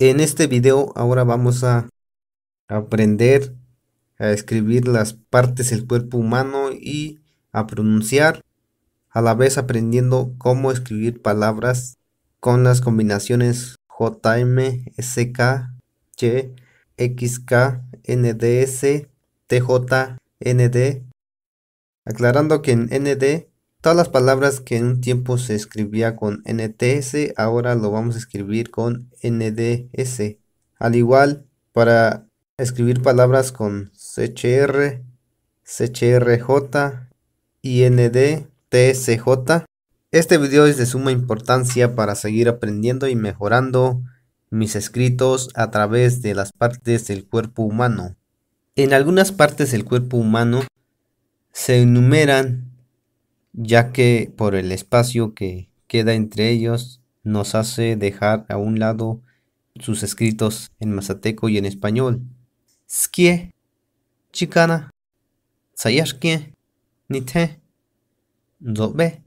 En este video ahora vamos a aprender a escribir las partes del cuerpo humano y a pronunciar, a la vez aprendiendo cómo escribir palabras con las combinaciones JM, SK, Y, XK, NDS, TJ, ND. Aclarando que en ND todas las palabras que en un tiempo se escribía con NTS ahora lo vamos a escribir con NDS. Al igual para escribir palabras con CHR, CHRJ y NDTSJ. Este video es de suma importancia para seguir aprendiendo y mejorando mis escritos a través de las partes del cuerpo humano. En algunas partes del cuerpo humano se enumeran ya que por el espacio que queda entre ellos nos hace dejar a un lado sus escritos en mazateco y en español. Skie, chicana, sayashkie, nite, zobe,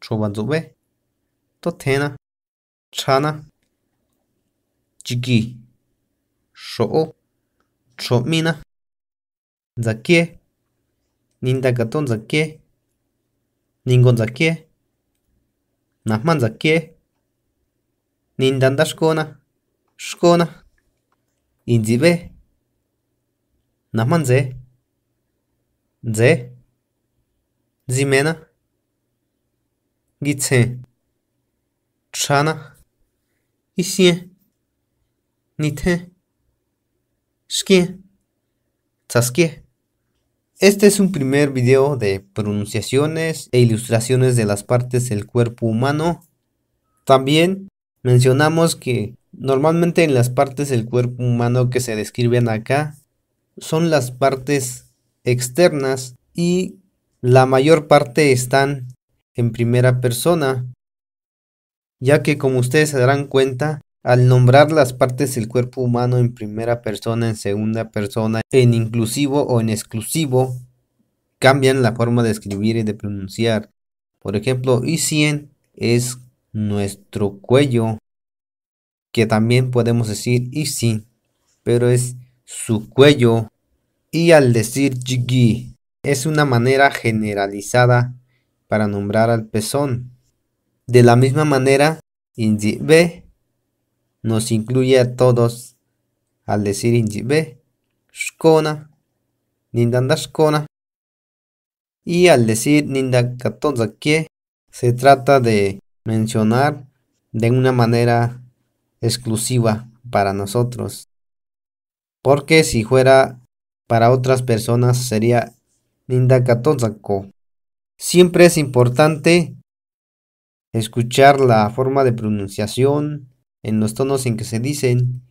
chobanzobe, totena, chana, chiki, sho'o, chomina, zakie, nindagaton zakie, Ningonzakie. Najmanzakie. Nindanda xkona. Xkona. Indzibe. Najmanze. Nze. Zimena. Gitse. Chana. Isien. Nithe. Шке. Цаске. Este es un primer video de pronunciaciones e ilustraciones de las partes del cuerpo humano. También mencionamos que normalmente en las partes del cuerpo humano que se describen acá son las partes externas y la mayor parte están en primera persona, ya que como ustedes se darán cuenta, al nombrar las partes del cuerpo humano en primera persona, en segunda persona, en inclusivo o en exclusivo, cambian la forma de escribir y de pronunciar. Por ejemplo, Isien es nuestro cuello, que también podemos decir Isi, pero es su cuello. Y al decir Jigi, es una manera generalizada para nombrar al pezón. De la misma manera, Injibe nos incluye a todos al decir Injibe, Shkona, Nindandashkona. Y al decir Nindakatonzakie, se trata de mencionar de una manera exclusiva para nosotros. Porque si fuera para otras personas sería Nindakatonzako. Siempre es importante escuchar la forma de pronunciación en los tonos en que se dicen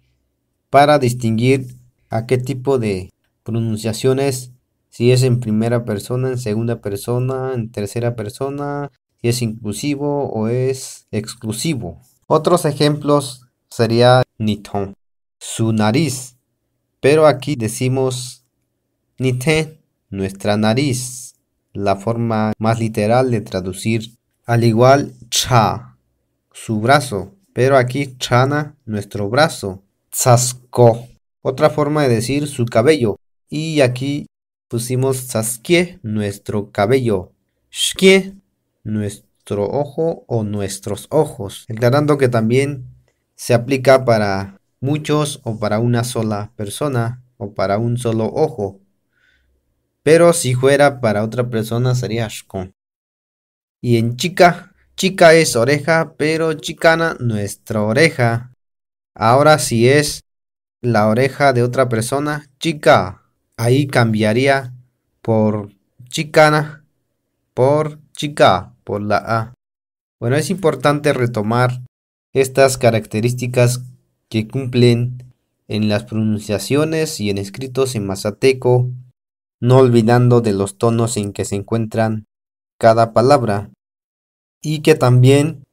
para distinguir a qué tipo de pronunciaciones, si es en primera persona, en segunda persona, en tercera persona, si es inclusivo o es exclusivo. Otros ejemplos sería niton, su nariz, pero aquí decimos nite, nuestra nariz, la forma más literal de traducir. Al igual cha, su brazo, pero aquí chana, nuestro brazo. Tsasko, otra forma de decir su cabello. Y aquí pusimos saskie, nuestro cabello. Shkie, nuestro ojo o nuestros ojos. Aclarando que también se aplica para muchos o para una sola persona o para un solo ojo. Pero si fuera para otra persona sería shkon. Y en chica Chica es oreja, pero chicana nuestra oreja. Ahora si es la oreja de otra persona, chica. Ahí cambiaría por chicana, por chica, por la A. Bueno, es importante retomar estas características que cumplen en las pronunciaciones y en escritos en mazateco, no olvidando de los tonos en que se encuentran cada palabra y que también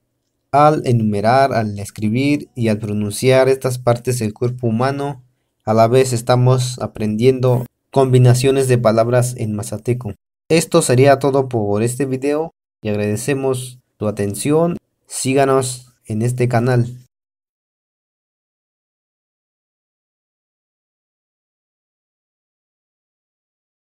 al enumerar, al escribir y al pronunciar estas partes del cuerpo humano, a la vez estamos aprendiendo combinaciones de palabras en mazateco. Esto sería todo por este video y agradecemos tu atención. Síganos en este canal.